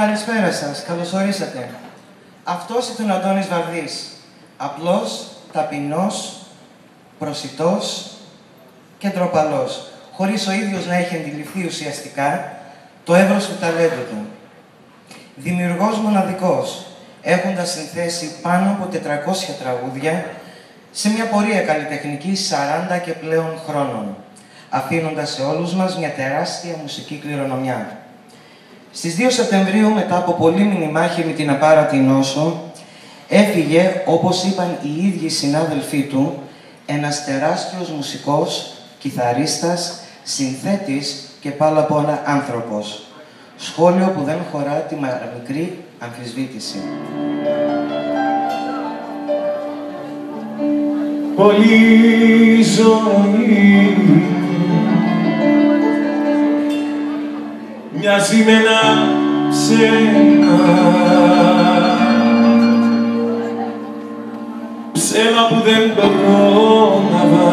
Καλησπέρα σας, καλώς ορίσατε. Αυτός ήταν ο Αντώνης Βαρδής. Απλός, ταπεινός, προσιτός και ντροπαλός, χωρίς ο ίδιος να έχει αντιληφθεί ουσιαστικά το εύρος του ταλέντου του. Δημιουργός μοναδικός, έχοντας συνθέσει πάνω από 400 τραγούδια σε μια πορεία καλλιτεχνικής 40 και πλέον χρόνων, αφήνοντας σε όλους μας μια τεράστια μουσική κληρονομιά. Στις 2 Σεπτεμβρίου, μετά από πολύ μάχη με την απάρατη νόσο, έφυγε, όπως είπαν οι ίδιοι συνάδελφοί του, ένας τεράστιος μουσικός, κιθαρίστας, συνθέτης και πάνω απ' όλα άνθρωπος. Σχόλιο που δεν χωρά τη μικρή αμφισβήτηση. Πολύ ζωή μοιάζει με ένα ψέμα. Ψέμα που δεν πρόλαβα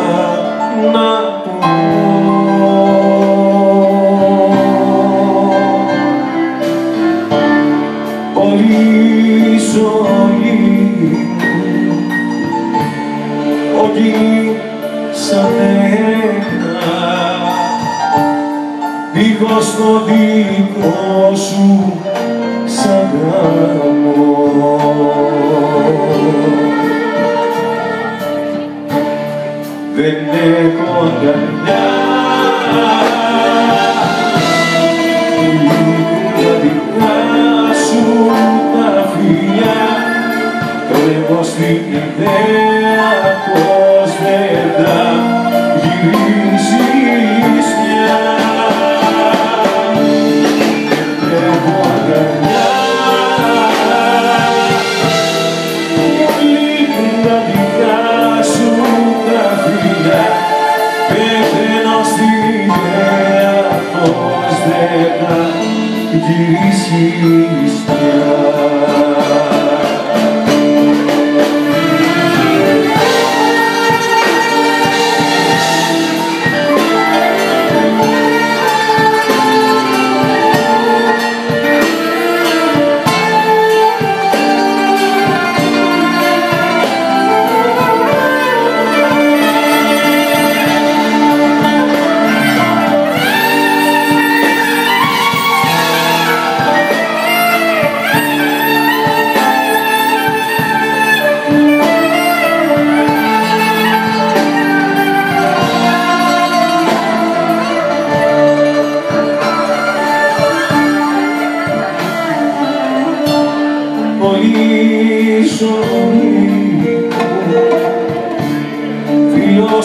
να πω. Όλη ζωή όχι σαν ένα δίχως το δικό σου σ' αγαπώ. Δεν έχω αγκαλιά τα δικά σου τα φιλιά τρέχω στην ιδέα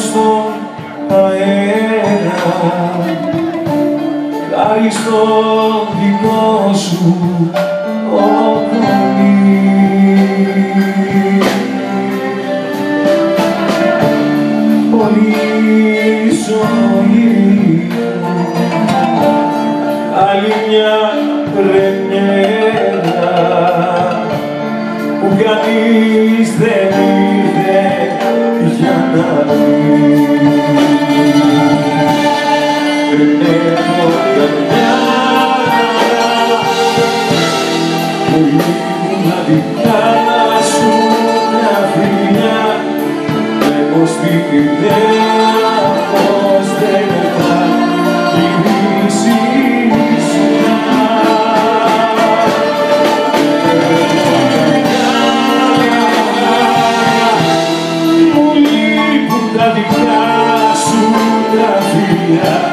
στον αέρα χάρη στο δικό σου όκολη. Πολύ ζωή άλλη μια πρεμιέρα που κανείς δεν ήρθε για να φιλιά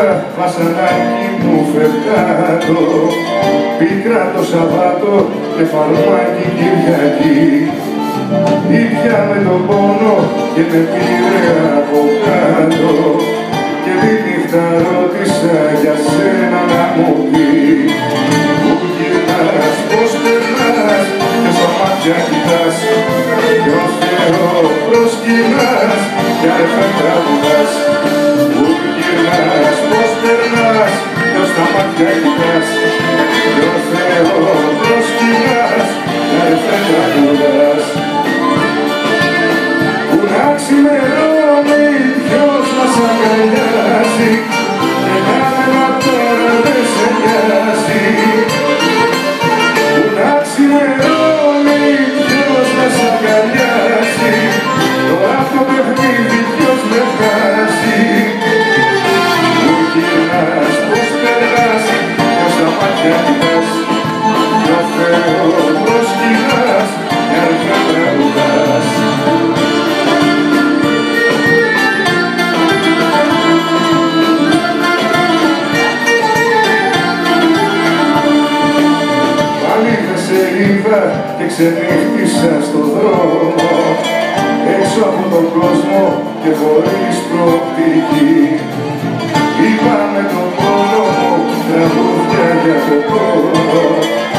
είδα βασανάκι μου φερτάτο πίκρα το Σαββάτο και φαρμάκι Κυριακή. Ήπια με τον πόνο και με πήρε από κάτω. Και τη νύχτα ρώτησα για σένα να μου πεις just how much they possess. και ξενύχτησα στον δρόμο έξω από τον κόσμο και χωρίς προοπτική. Είπα με τον πόνο Move, turn, turn, turn, turn,